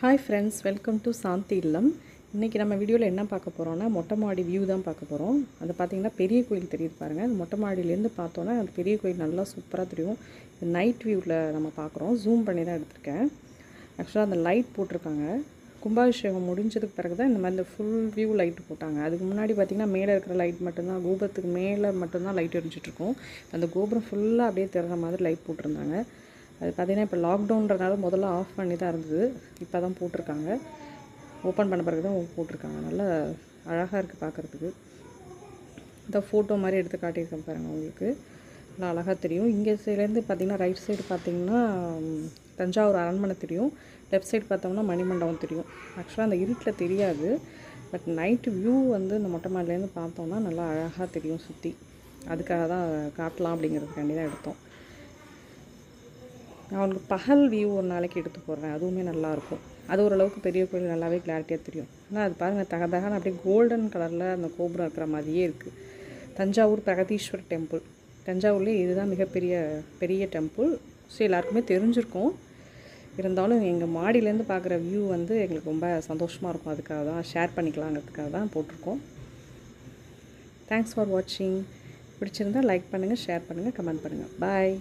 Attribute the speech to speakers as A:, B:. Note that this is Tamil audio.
A: Hi friends welcome to Shanti Illam. இன்றைக்கி நம்ம வீடியோவில் என்ன பார்க்க போகிறோம்னா மொட்டை மாடி வியூ தான் பார்க்க போகிறோம் அது பார்த்திங்கன்னா பெரிய கோயில் தெரியுது பாருங்கள் அந்த மொட்டை மாடியிலேருந்து பார்த்தோன்னா அந்த பெரிய கோயில் நல்லா சூப்பராக தெரியும். நைட் வியூவில் நம்ம பார்க்குறோம். ஜூம் பண்ணி தான் எடுத்திருக்கேன். ஆக்சுவலாக அந்த லைட் போட்டிருக்காங்க. கும்பாபிஷேகம் முடிஞ்சதுக்கு பிறகு தான் இந்த மாதிரி இந்த ஃபுல் வியூ லைட் போட்டாங்க. அதுக்கு முன்னாடி பார்த்திங்கன்னா மேலே இருக்கிற லைட் மட்டும்தான் கோபுரத்துக்கு மேலே மட்டும்தான் லைட் எரிஞ்சிட்ருக்கும் அந்த கோபுரம் ஃபுல்லாக அப்படியே திறந்த மாதிரி லைட் போட்டிருந்தாங்க. அது பார்த்திங்கன்னா இப்போ லாக்டவுன்றனால முதல்ல ஆஃப் பண்ணி தான் இருந்தது. இப்போ தான் போட்டிருக்காங்க. ஓப்பன் பண்ண பிறகு தான் போட்டிருக்காங்க. நல்லா அழகாக இருக்குது பார்க்குறதுக்கு. இந்த ஃபோட்டோ மாதிரி எடுத்து காட்டியிருக்கேன் பாருங்கள் உங்களுக்கு. நல்லா அழகாக தெரியும். இங்கே சைட்லேருந்து பார்த்தீங்கன்னா ரைட் சைடு பார்த்திங்கன்னா தஞ்சாவூர் அரண்மனை தெரியும். லெஃப்ட் சைடு பார்த்தோம்னா மணிமண்டபம் தெரியும். ஆக்சுவலாக அந்த இருட்டில் தெரியாது. பட் நைட்டு வியூ வந்து இந்த மொட்டை மாடிலேருந்து பார்த்தோம்னா நல்லா அழகாக தெரியும் சுற்றி அதுக்காக தான் காட்டலாம் அப்படிங்கிறதுக்காண்டி தான் எடுத்தோம். நான் உனக்கு பகல் வியூ ஒரு நாளைக்கு எடுத்து போடுறேன். அதுவுமே நல்லாயிருக்கும். அது ஓரளவுக்கு பெரிய கோயில் நல்லாவே கிளாரிட்டியாக தெரியும். ஆனால் அது பாருங்கள் தக தகன அப்படியே கோல்டன் கலரில் அந்த கோபுரம் இருக்கிற மாதிரியே இருக்குது தஞ்சாவூர் பிரகதீஸ்வர் டெம்பிள் தஞ்சாவூர்லேயே இதுதான் மிகப்பெரிய பெரிய டெம்பிள் ஸோ எல்லாருக்குமே தெரிஞ்சிருக்கும். இருந்தாலும் எங்கள் மாடியிலேருந்து பார்க்குற வியூ வந்து எங்களுக்கு ரொம்ப சந்தோஷமாக இருக்கும். அதுக்காக தான் ஷேர் பண்ணிக்கலாங்கிறதுக்காக தான் போட்டிருக்கோம். தேங்க்ஸ் ஃபார் வாட்சிங் பிடிச்சிருந்தா லைக் பண்ணுங்கள் ஷேர் பண்ணுங்கள் கமெண்ட் பண்ணுங்கள் பாய்